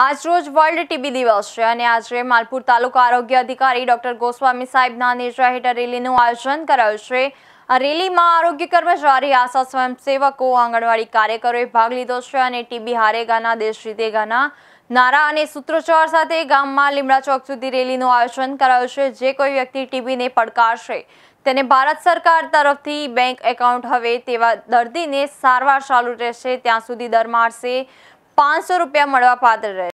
આજરોજ world TB દિવસ છે અને આજે માલપુર તાલુકા આરોગ્ય અધિકારી ડોક્ટર ગોસ્વામી સાહેબના નેજા હેઠળ રેલીનું આયોજન કરાયું છે. આ રેલીમાં આરોગ્ય કર્મચારી, આશા સ્વયંસેવકો, આંગણવાડી કાર્યકરોએ ભાગ લીધો છે અને ટીબી હારેગાના, દેશ જીતેગાના નારા અને સૂત્રોચ્ચાર સાથે ગામમાં લીમડા ચોક સુધી રેલીનું આયોજન કરાયું છે. જે કોઈ વ્યક્તિ ટીબીને પડકારશે, તેને ભારત સરકાર તરફથી બેંક એકાઉન્ટ હવે તેવા દર્દીને સારવાર ચાલુ રહેશે. ત્યાં સુધી દર મારશે પાંચસો રૂપિયા મળવા પાત્ર રહેશે.